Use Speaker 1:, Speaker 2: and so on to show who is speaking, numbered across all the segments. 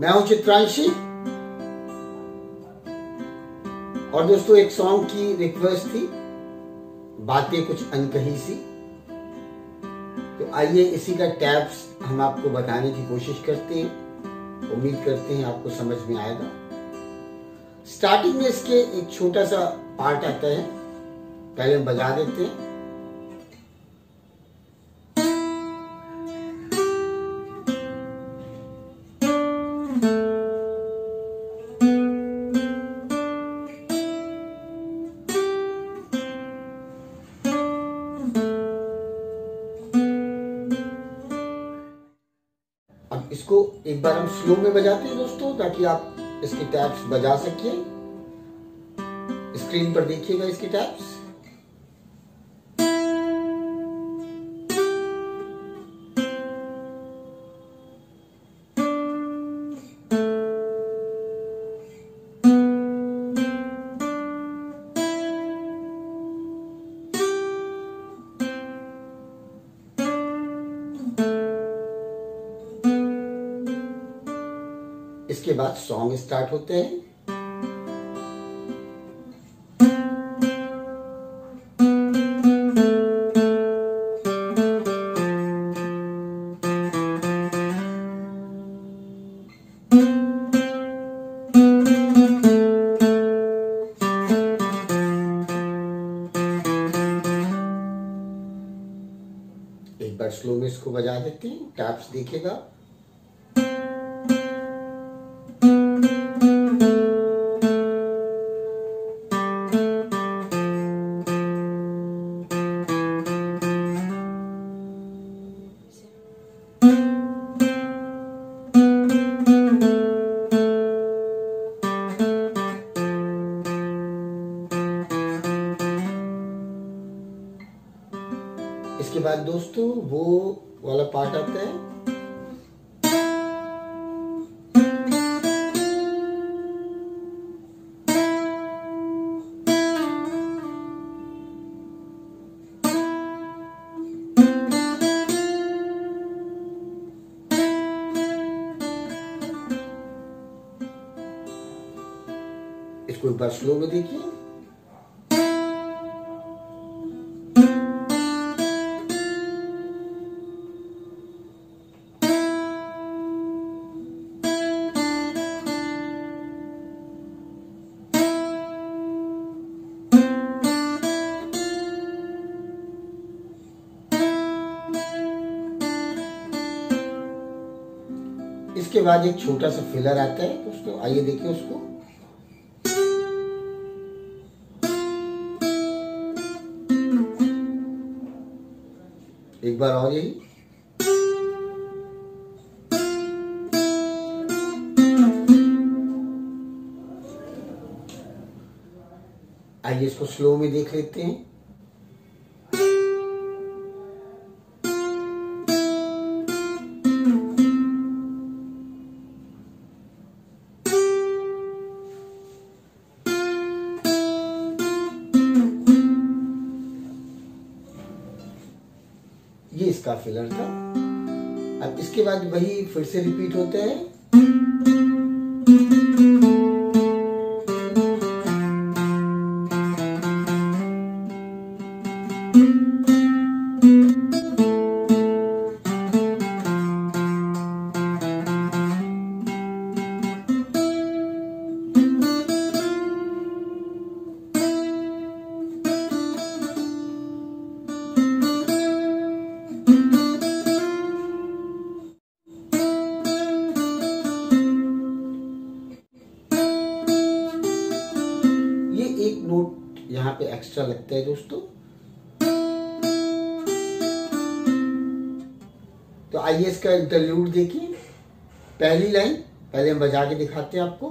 Speaker 1: मैं हूँ चित्रांशी और दोस्तों, एक सॉन्ग की रिक्वेस्ट थी। बातें कुछ अनकही सी। तो आइए इसी का टैब्स हम आपको बताने की कोशिश करते हैं। उम्मीद करते हैं आपको समझ में आएगा। स्टार्टिंग में इसके एक छोटा सा पार्ट आता है। पहले हम बजा देते हैं। इसको एक बार हम स्लो में बजाते हैं दोस्तों, ताकि आप इसके टैप्स बजा सकिए। स्क्रीन पर देखिएगा इसके टैप्स। बाद सॉन्ग स्टार्ट होते हैं। एक बार स्लो में इसको बजा देते हैं। टैप्स देखिएगा इसके बाद दोस्तों वो वाला पार्ट आता है। इसको एक बार स्लो में देखिए। इसके बाद एक छोटा सा फिलर आता है दोस्तों आइए देखिए उसको। एक बार और यही। आइए इसको स्लो में देख लेते हैं। इसका फिलर था। अब इसके बाद वही फिर से रिपीट होते हैं। पे एक्स्ट्रा लगता है दोस्तों। तो आइए इसका इंटरल्यूड देखिए। पहली लाइन पहले हम बजा के दिखाते हैं आपको।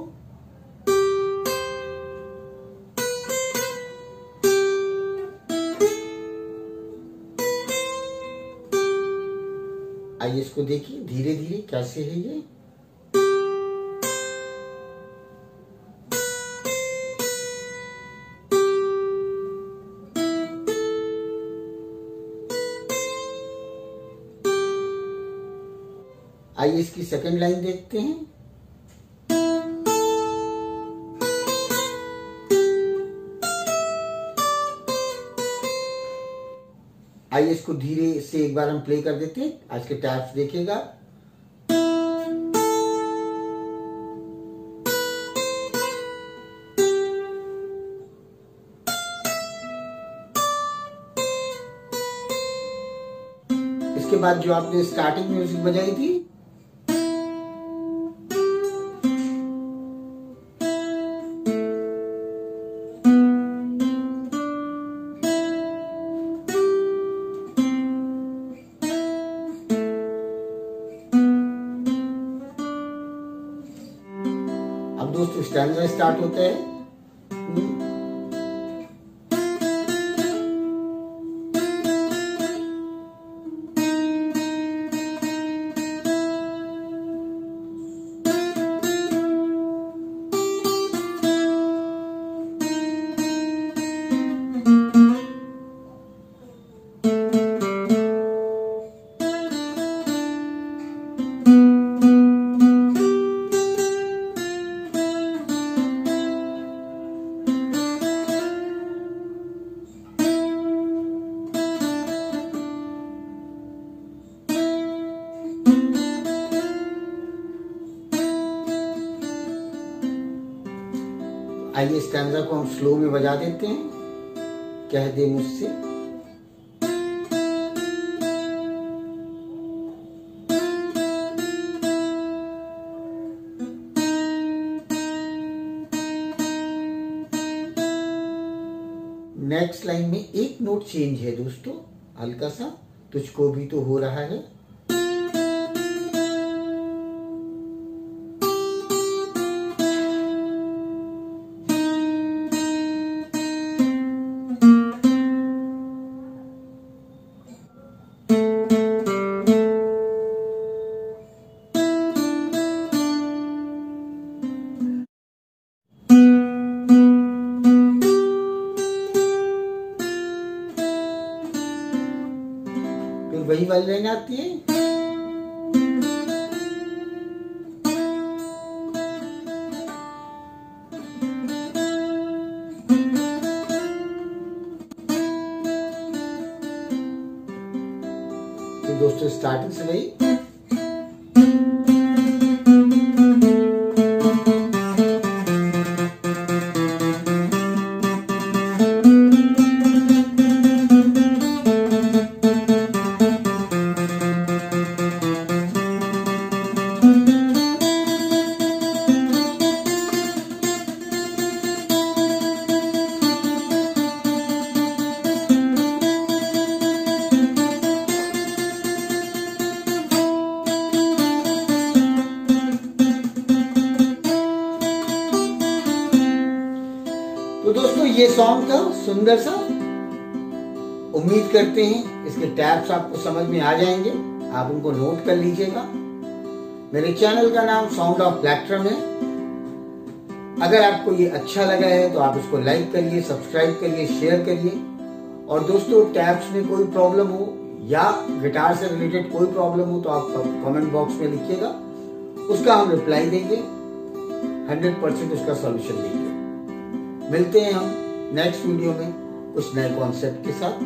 Speaker 1: आइए इसको देखिए धीरे धीरे कैसे है ये? आइए इसकी सेकंड लाइन देखते हैं। आइए इसको धीरे से एक बार हम प्ले कर देते हैं। आज के टैप्स देखेगा इसके बाद जो आपने स्टार्टिंग म्यूज़िक बजाई थी अब स्टैंड स्टैंडर्ड स्टार्ट होते है। आइए स्टैंडा को हम स्लो में बजा देते हैं। कह दे मुझसे। नेक्स्ट लाइन में एक नोट चेंज है दोस्तों, हल्का सा। तुझको भी तो हो रहा है। वही वाली लाइन आती है। तो दोस्तों स्टार्टिंग से वही ये सॉन्ग था सुंदर सा उम्मीद करते हैं, इसके टैब्स आपको समझ में आ जाएँगे। आप उनको नोट कर लीजिएगा। मेरे चैनल का नाम साउंड ऑफ़ प्लेक्ट्रम है। अगर आपको ये अच्छा लगा है तो आप इसको लाइक करिए सब्सक्राइब करिए शेयर करिए। और दोस्तों टैब्स में कोई प्रॉब्लम हो या गिटार से रिलेटेड कोई प्रॉब्लम हो तो आप कमेंट बॉक्स में लिखिएगा। उसका हम रिप्लाई देंगे। हंड्रेड परसेंट उसका सॉल्यूशन देंगे। मिलते हैं हम। नेक्स्ट वीडियो में कुछ नए कॉन्सेप्ट के साथ।